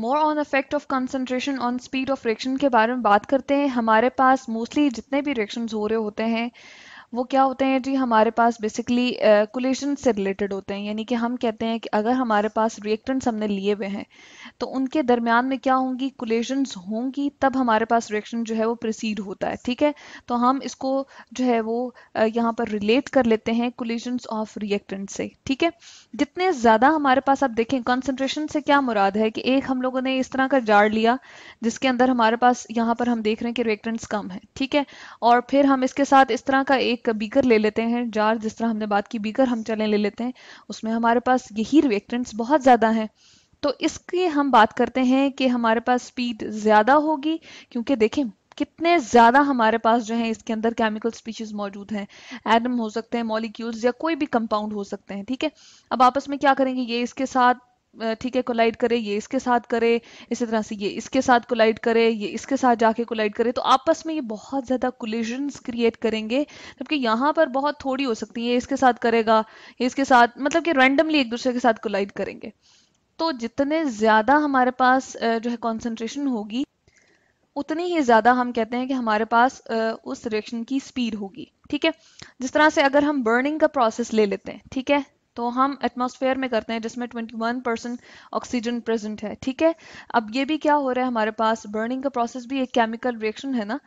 More on effect of concentration on speed of reaction के बारे में बात करते हैं। हमारे पास मोस्टली जितने भी रिएक्शन हो रहे होते हैं वो क्या होते हैं जी? हमारे पास बेसिकली कुलेशन से रिलेटेड होते हैं। यानी कि हम कहते हैं कि अगर हमारे पास रिएक्टेंट्स हमने लिए हुए हैं तो उनके दरमियान में क्या होंगी? कुलेशंस होंगी, तब हमारे पास रिएक्शन जो है वो प्रोसीड होता है, ठीक है? तो हम इसको जो है वो यहाँ पर रिलेट कर लेते हैं कुलेशंस ऑफ़ रिएक्टेंट से, ठीक है? जितने ज़्यादा हमारे पास आप देखें कॉन्सेंट्रेशन से क्या मुराद है कि एक हम लोगों ने इस तरह का जार लिया, जिसके अंदर हमारे पास यहाँ पर हम देख रहे हैं कि रिएक्टेंट्स कम है, ठीक है? और फिर हम इसके साथ इस तरह का एक एक बीकर ले लेते हैं, जार जिस तरह हमने बात की बीकर हम चले ले लेते हैं, उसमें हमारे पास यही रिएक्टेंट्स बहुत ज़्यादा हैं। तो इसकी हम बात करते हैं कि हमारे पास स्पीड ज़्यादा होगी, क्योंकि देखें, कितने ज़्यादा हमारे पास जो है, इसके अंदर केमिकल स्पीशीज मौजूद हैं। एडम हो सकते हैं मॉलिक्यूल्स या कोई भी कंपाउंड हो सकते हैं, ठीक है? अब आपस में क्या करेंगे, ये इसके साथ ठीक है कोलाइड करे, ये इसके साथ करे, इसी तरह से ये इसके साथ कोलाइड करे, ये इसके साथ जाके कोलाइड करे तो आपस में ये बहुत ज़्यादा कोलिजन्स क्रिएट करेंगे, जबकि यहाँ पर बहुत थोड़ी हो सकती है इसके साथ करेगा, ये इसके साथ मतलब कि रैंडमली एक दूसरे के साथ कोलाइड करेंगे। तो जितने ज़्यादा हमारे पास जो है कॉन्सेंट्रेशन होगी, उतनी ही ज़्यादा हम कहते हैं कि हमारे पास उस रिएक्शन की स्पीड होगी, ठीक है? जिस तरह से अगर हम बर्निंग का प्रोसेस ले लेते हैं, ठीक है? तो हम एटमॉस्फेयर में करते हैं जिसमें 21 परसेंट ऑक्सीजन प्रेजेंट है, ठीक है? अब ये भी क्या हो रहा है हमारे पास? बर्निंग का प्रोसेस भी एक केमिकल रिएक्शन है ना?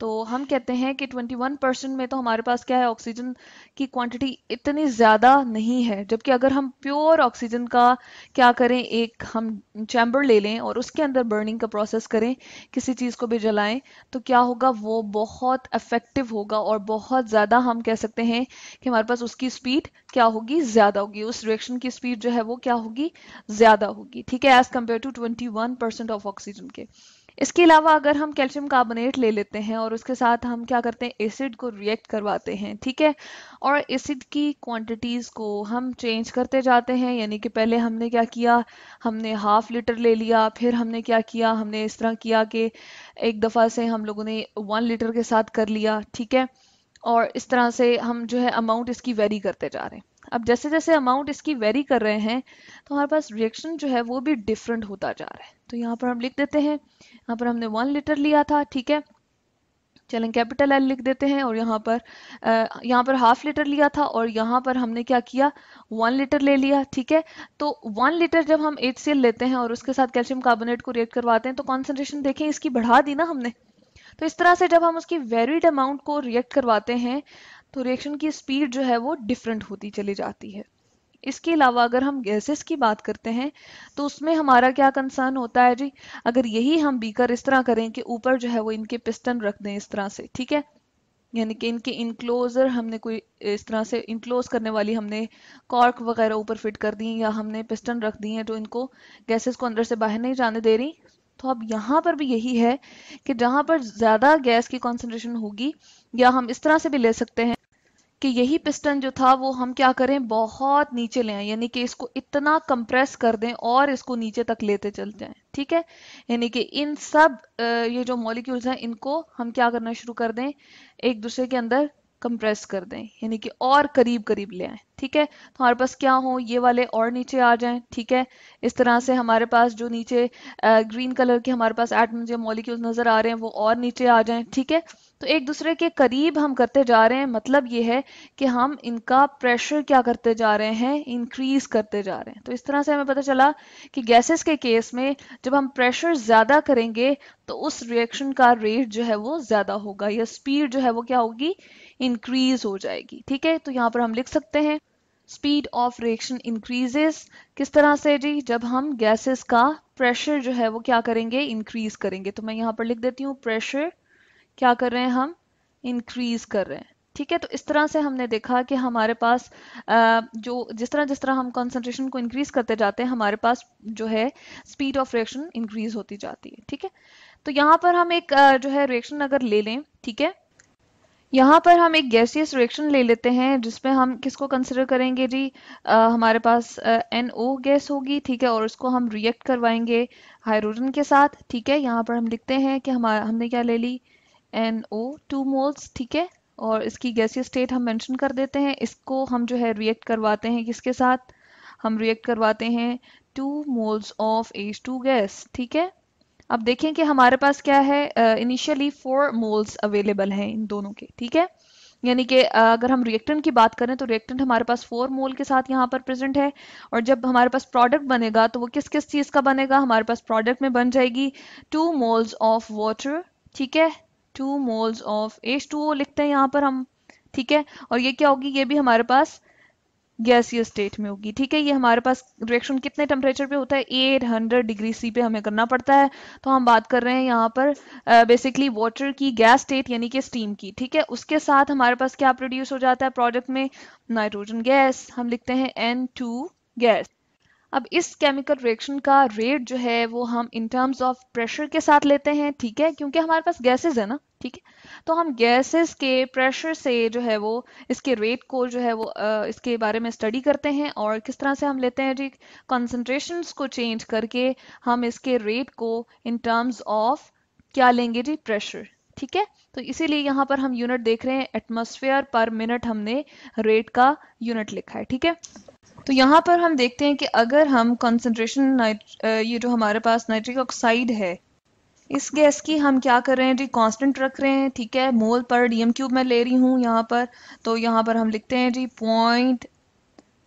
तो हम कहते हैं कि 21 परसेंट में तो हमारे पास क्या है ऑक्सीजन की क्वांटिटी इतनी ज़्यादा नहीं है। जबकि अगर हम प्योर ऑक्सीजन का क्या करें, एक हम चैम्बर ले लें और उसके अंदर बर्निंग का प्रोसेस करें, किसी चीज़ को भी जलाएँ तो क्या होगा, वो बहुत इफ़ेक्टिव होगा और बहुत ज़्यादा हम कह सकते हैं कि हमारे पास उसकी स्पीड क्या होगी, ज़्यादा होगी। उस रिएक्शन की स्पीड जो है वो क्या होगी, ज़्यादा होगी। ठीक है as compare to twenty of oxygen के। इसके अलावा अगर हम कैल्शियम कार्बोनेट ले लेते हैं और उसके साथ हम क्या करते हैं, एसिड को रिएक्ट करवाते हैं, ठीक है? और एसिड की क्वांटिटीज़ को हम चेंज करते जाते हैं, यानी कि पहले हमने क्या किया, हमने हाफ़ लीटर ले लिया, फिर हमने क्या किया, हमने इस तरह किया कि एक दफ़ा से हम लोगों ने वन लीटर के साथ कर लिया, ठीक है? और इस तरह से हम जो है अमाउंट इसकी वेरी करते जा रहे हैं। अब जैसे जैसे अमाउंट इसकी वेरी कर रहे हैं तो हमारे पास रिएक्शन जो है वो भी डिफरेंट होता जा रहा है। तो यहाँ पर हम लिख देते हैं, यहाँ पर हमने वन लीटर लिया था, ठीक है? चलें कैपिटल एल लिख देते हैं और यहाँ पर यहाँ पर हाफ़ लीटर लिया था और यहाँ पर हमने क्या किया? वन लीटर ले लिया, ठीक है? तो वन लीटर जब हम एच लेते हैं और उसके साथ कैल्शियम कार्बोनेट को रिएक्ट करवाते हैं तो कॉन्सेंट्रेशन देखें, इसकी बढ़ा दी ना हमने। तो इस तरह से जब हम उसकी वेरिड अमाउंट को रिएक्ट करवाते हैं तो रिएक्शन की स्पीड जो है वो डिफरेंट होती चली जाती है। इसके अलावा अगर हम गैसेस की बात करते हैं तो उसमें हमारा क्या कंसर्न होता है जी? अगर यही हम बीकर इस तरह करें कि ऊपर जो है वो इनके पिस्टन रख दें इस तरह से, ठीक है? यानी कि इनके इनक्लोजर हमने कोई इस तरह से इनक्लोज करने वाली हमने कॉर्क वगैरह ऊपर फिट कर दी या हमने पिस्टन रख दी है जो इनको गैसेस को अंदर से बाहर नहीं जाने दे रही तो अब यहाँ पर भी यही है कि जहाँ पर ज़्यादा गैस की कॉन्सेंट्रेशन होगी या हम इस तरह से भी ले सकते हैं कि यही पिस्टन जो था, वो हम क्या करें? बहुत नीचे ले आए। यानी कि इसको इतना कंप्रेस कर दें और इसको नीचे तक लेते चलते जाएँ। ठीक है? यानी कि इन सब ये जो मॉलिक्यूल्स हैं, इनको हम क्या करना शुरू कर दें? एक दूसरे के अंदर कंप्रेस कर दें, यानी कि और करीब करीब ले आए, ठीक है? तो हमारे पास क्या हो, ये वाले और नीचे आ जाएँ, ठीक है? इस तरह से हमारे पास जो नीचे ग्रीन कलर के हमारे पास एटम्स या मॉलिक्यूल्स नज़र आ रहे हैं, वो और नीचे आ जाएँ, ठीक है? तो एक दूसरे के करीब हम करते जा रहे हैं मतलब ये है कि हम इनका प्रेशर क्या करते जा रहे हैं इंक्रीज करते जा रहे हैं। तो इस तरह से हमें पता चला कि गैसेस के केस में जब हम प्रेशर ज़्यादा करेंगे तो उस रिएक्शन का रेट जो है वो ज़्यादा होगा, या स्पीड जो है वो क्या होगी? इंक्रीज हो जाएगी। ठीक है? तो यहाँ पर हम लिख सकते हैं स्पीड ऑफ़ रिएक्शन इंक्रीजेस किस तरह से जी? जब हम गैसेस का प्रेशर जो है वो क्या करेंगे? इंक्रीज करेंगे। तो मैं यहाँ पर लिख देती हूँ प्रेशर क्या कर रहे हैं हम? इंक्रीज कर रहे हैं। ठीक है? तो इस तरह से हमने देखा कि हमारे पास जो जिस तरह जिस तरह हम कंसंट्रेशन को इंक्रीज करते जाते हैं, हमारे पास जो है स्पीड ऑफ़ रिएक्शन इंक्रीज होती जाती है। ठीक है? तो यहाँ पर हम एक जो है रिएक्शन अगर ले लें, ठीक है? यहाँ पर हम एक गैसियस रिएक्शन ले लेते हैं जिसमें हम किसको कंसिडर करेंगे जी? आ, हमारे पास एन ओ गैस होगी ठीक है और उसको हम रिएक्ट करवाएँगे हाइड्रोजन के साथ ठीक है? यहाँ पर हम लिखते हैं कि हमारा हमने क्या ले ली? एन ओ टू मोल्स ठीक है? और इसकी गैसीय स्टेट हम मेंशन कर देते हैं। इसको हम जो है रिएक्ट करवाते हैं किसके साथ? हम रिएक्ट करवाते हैं two moles of H two gas ठीक है? अब देखें कि हमारे पास क्या है इनिशियली फोर मोल्स अवेलेबल हैं इन दोनों के, ठीक है? यानी कि अगर हम रिएक्टेंट की बात करें तो रिएक्टेंट हमारे पास फोर मोल के साथ यहाँ पर प्रेजेंट है और जब हमारे पास प्रोडक्ट बनेगा तो वो किस किस चीज़ का बनेगा? हमारे पास प्रोडक्ट में बन जाएगी टू मोल्स ऑफ़ वाटर ठीक है? Two moles of H two लिखते हैं यहाँ पर हम, ठीक है? और ये क्या होगी? ये भी हमारे पास गैसियस स्टेट में होगी। ठीक है, ये हमारे पास रिएक्शन कितने टेम्परेचर पे होता है? 800 डिग्री सी पे हमें करना पड़ता है। तो हम बात कर रहे हैं यहाँ पर बेसिकली वाटर की गैस स्टेट यानी कि स्टीम की। ठीक है, उसके साथ हमारे पास क्या प्रोड्यूस हो जाता है प्रोडक्ट में? नाइट्रोजन गैस हम लिखते हैं एन गैस अब इस केमिकल रिएक्शन का रेट जो है वो हम इन टर्म्स ऑफ़ प्रेशर के साथ लेते हैं। ठीक है, क्योंकि हमारे पास गैसेज है ना। ठीक है? तो हम गैसेस के प्रेशर से जो है वो, इसके रेट को जो है वो इसके बारे में स्टडी करते हैं और किस तरह से हम लेते हैं जी? कॉन्सेंट्रेशन को चेंज करके हम इसके रेट को इन टर्म्स ऑफ़ क्या लेंगे जी? प्रेशर ठीक है? तो इसीलिए यहाँ पर हम यूनिट देख रहे हैं एटमोसफेयर पर मिनट हमने रेट का यूनिट लिखा है, ठीक है? तो यहाँ पर हम देखते हैं कि अगर हम कंसंट्रेशन ये जो हमारे पास नाइट्रिक ऑक्साइड है इस गैस की हम क्या कर रहे हैं? जी कांस्टेंट रख रहे हैं, ठीक है? मोल पर डीएम क्यूब में ले रही हूँ यहाँ पर। तो यहाँ पर हम लिखते हैं जी पॉइंट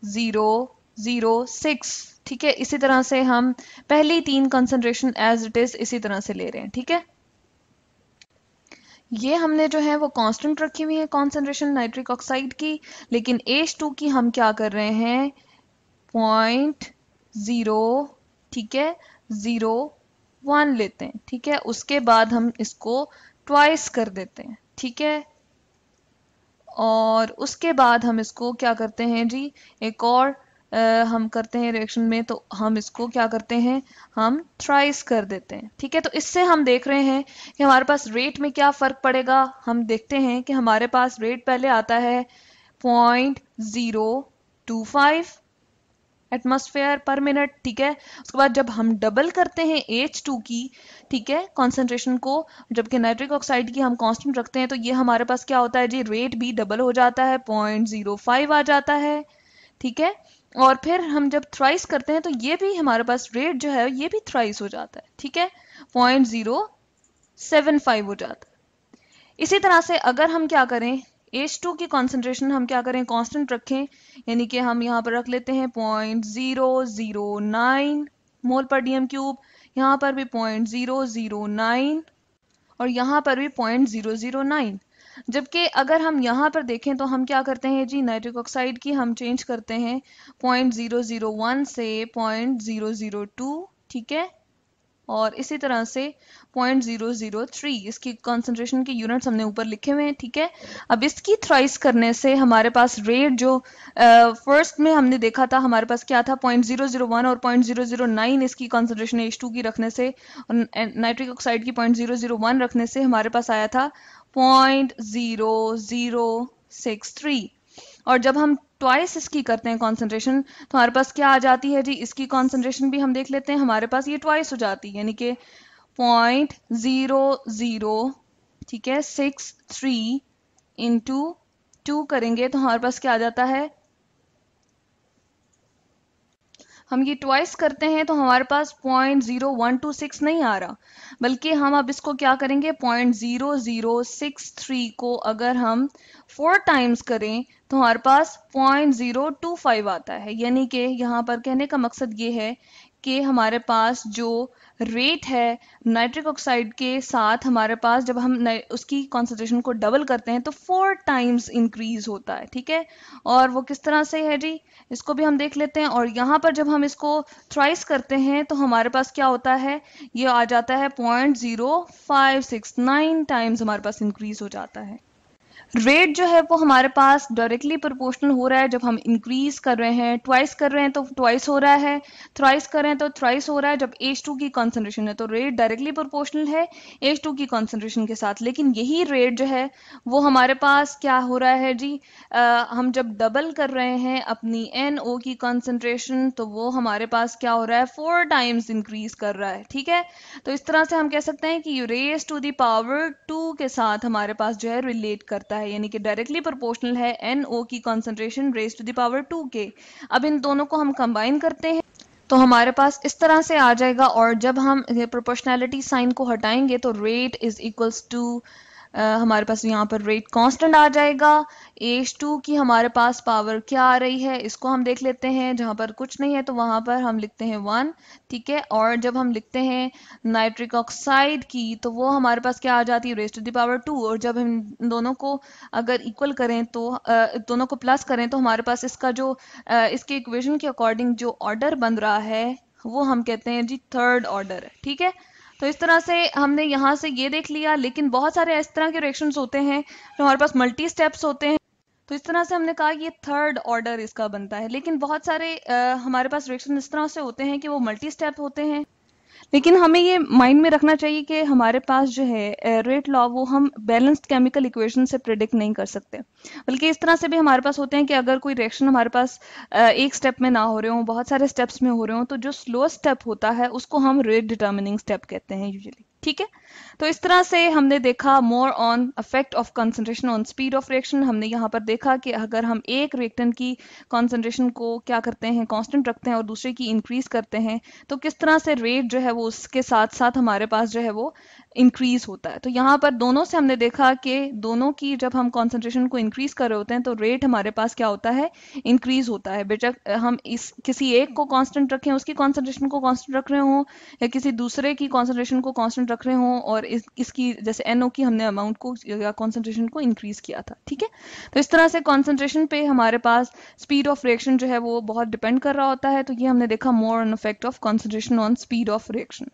ज़ीरो ज़ीरो सिक्स ठीक है? इसी तरह से हम पहली तीन कंसंट्रेशन एज इट इज़ इसी तरह से ले रहे हैं, ठीक है? ये हमने जो है वो कांस्टेंट रखी हुई है कॉन्सेंट्रेशन नाइट्रिक ऑक्साइड की, लेकिन एच टू की हम क्या कर रहे हैं? पॉइंट ज़ीरो ठीक है? ज़ीरो वन लेते हैं ठीक है? उसके बाद हम इसको ट्वाइस कर देते हैं ठीक है? और उसके बाद हम इसको क्या करते हैं जी? एक और आ, हम करते हैं रिएक्शन में तो हम इसको क्या करते हैं? हम थ्राइस कर देते हैं ठीक है? तो इससे हम देख रहे हैं कि हमारे पास रेट में क्या फ़र्क पड़ेगा। हम देखते हैं कि हमारे पास रेट पहले आता है point zero two five atmosphere per minute ठीक है? उसके बाद जब हम डबल करते हैं एच टू की, ठीक है? कॉन्सेंट्रेशन को, जबकि नाइट्रिक ऑक्साइड की हम कांस्टेंट रखते हैं तो ये हमारे पास क्या होता है जी? रेट भी डबल हो जाता है पॉइंट ज़ीरो फाइव आ जाता है, ठीक है? और फिर हम जब थ्राइस करते हैं तो ये भी हमारे पास रेट जो है, ये भी थ्राइस हो जाता है, ठीक है? पॉइंट ज़ीरो सेवन फाइव हो जाता है। इसी तरह से अगर हम क्या करें H2 की कॉन्सेंट्रेशन हम क्या करें? कांस्टेंट रखें, यानी कि हम यहाँ पर रख लेते हैं point zero zero nine mole per DM cube यहाँ पर भी पॉइंट ज़ीरो ज़ीरो नाइन और यहाँ पर भी पॉइंट ज़ीरो ज़ीरो नाइन जबकि अगर हम यहाँ पर देखें तो हम क्या करते हैं जी? नाइट्रिक ऑक्साइड की हम चेंज करते हैं पॉइंट ज़ीरो ज़ीरो वन से पॉइंट ज़ीरो ज़ीरो टू ठीक है? और इसी तरह से पॉइंट ज़ीरो ज़ीरो थ्री इसकी कॉन्सेंट्रेशन के यूनिट्स हमने ऊपर लिखे हुए हैं, ठीक है? अब इसकी थ्राइस करने से हमारे पास रेट जो फ़र्स्ट में हमने देखा था, हमारे पास क्या था? पॉइंट ज़ीरो ज़ीरो वन और पॉइंट ज़ीरो ज़ीरो नाइन इसकी कॉन्सेंट्रेशन एच टू की रखने से, और नाइट्रिक ऑक्साइड की पॉइंट ज़ीरो ज़ीरो वन रखने से हमारे पास आया था point zero zero six three और जब हम ट्वाइस इसकी करते हैं कॉन्सेंट्रेशन तो हमारे पास क्या आ जाती है जी? इसकी कॉन्सेंट्रेशन भी हम देख लेते हैं, हमारे पास ये ट्वाइस हो जाती है, यानी कि पॉइंट ज़ीरो ज़ीरो ठीक है सिक्स थ्री इंटू टू करेंगे तो हमारे पास क्या आ जाता है? हम ये ट्वाइस करते हैं तो हमारे पास point zero one two six नहीं आ रहा। बल्कि हम अब इसको क्या करेंगे? Point zero zero six three को अगर हम फोर टाइम्स करें तो हमारे पास पॉइंट ज़ीरो टू फाइव आता है। यानी कि यहाँ पर कहने का मकसद ये है कि हमारे पास जो रेट है नाइट्रिक ऑक्साइड के साथ हमारे पास, जब हम उसकी कॉन्सेंट्रेशन को डबल करते हैं तो फोर टाइम्स इंक्रीज होता है, ठीक है? और वो किस तरह से है जी? इसको भी हम देख लेते हैं, और यहाँ पर जब हम इसको थ्राइस करते हैं तो हमारे पास क्या होता है? ये आ जाता है point zero five six nine times हमारे पास इंक्रीज हो जाता है। रेट जो है वो हमारे पास डायरेक्टली प्रोपोर्शनल हो रहा है। जब हम इंक्रीज कर रहे हैं ट्वाइस कर रहे हैं तो ट्वाइस हो रहा है। थ्राइस कर रहे हैं तो थ्राइस हो रहा है। जब एच टू की कॉन्सेंट्रेशन है तो रेट डायरेक्टली प्रोपोर्शनल है एच टू की कॉन्सेंट्रेशन के साथ। लेकिन यही रेट जो है वो हमारे पास क्या हो रहा है जी? आ, हम जब डबल कर रहे हैं अपनी एन ओ की कॉन्सेंट्रेशन तो वो हमारे पास क्या हो रहा है? फोर टाइम्स इंक्रीज कर रहा है। ठीक है? तो इस तरह से हम कह सकते हैं कि raise to the power two के साथ हमारे पास जो है रिलेट करता है। है, यानी कि डायरेक्टली प्रोपोर्शनल है एन ओ की concentration raise to power two के। अब इन दोनों को हम कंबाइन करते हैं तो हमारे पास इस तरह से आ जाएगा, और जब हम प्रोपोर्शनैलिटी साइन को हटाएँगे तो रेट इज़ इक्वल्स टू हमारे पास यहाँ पर रेट कांस्टेंट आ जाएगा। एच टू की हमारे पास पावर क्या आ रही है, इसको हम देख लेते हैं। जहाँ पर कुछ नहीं है तो वहाँ पर हम लिखते हैं वन ठीक है? और जब हम लिखते हैं नाइट्रिक ऑक्साइड की तो वो हमारे पास क्या आ जाती है? Raised to the power two और जब हम दोनों को अगर इक्वल करें तो दोनों को प्लस करें तो हमारे पास इसका जो इसके इक्वेशन के अकॉर्डिंग जो ऑर्डर बन रहा है, वो हम कहते हैं जी थर्ड ऑर्डर ठीक है? तो इस तरह से हमने यहाँ से ये देख लिया लेकिन बहुत सारे इस तरह के रिएक्शंस होते हैं जो हमारे पास मल्टी स्टेप्स होते हैं। तो इस तरह से हमने कहा कि ये थर्ड ऑर्डर इसका बनता है लेकिन बहुत सारे आ, हमारे पास रिएक्शन इस तरह से होते हैं कि वो मल्टी स्टेप होते हैं। लेकिन हमें ये माइंड में रखना चाहिए कि हमारे पास जो है रेट लॉ वो हम बैलेंस्ड केमिकल इक्वेशन से प्रिडिक्ट नहीं कर सकते। बल्कि इस तरह से भी हमारे पास होते हैं कि अगर कोई रिएक्शन हमारे पास एक स्टेप में ना हो रहे हो, बहुत सारे स्टेप्स में हो रहे हो तो जो स्लो स्टेप होता है, उसको हम रेट डिटर्मिनिंग स्टेप कहते हैं यूजली ठीक है? तो इस तरह से हमने देखा more on effect of concentration on speed of reaction हमने यहाँ पर देखा कि अगर हम एक रिएक्टेंट की कंसंट्रेशन को क्या करते हैं कांस्टेंट रखते हैं और दूसरे की इंक्रीज करते हैं तो किस तरह से रेट जो है वो उसके साथ साथ हमारे पास जो है वो इंक्रीज होता है। तो यहाँ पर दोनों से हमने देखा कि दोनों की जब हम कॉन्सेंट्रेशन को इंक्रीज कर रहे होते हैं तो रेट हमारे पास क्या होता है? इंक्रीज होता है। बेशक हम इस, किसी एक को कांस्टेंट रखें, उसकी कॉन्सेंट्रेशन को कांस्टेंट रख रहे हों, या किसी दूसरे की कॉन्सेंट्रेशन को कांस्टेंट रख रहे हों और इस, इसकी जैसे एनओ की हमने अमाउंट को या कॉन्सेंट्रेशन को इंक्रीज किया था ठीक है? तो इस तरह से कॉन्सेंट्रेशन पे हमारे पास स्पीड ऑफ़ रिएक्शन जो है वो बहुत डिपेंड कर रहा होता है तो ये हमने देखा more on effect of concentration on speed of reaction